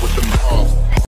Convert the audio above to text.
with the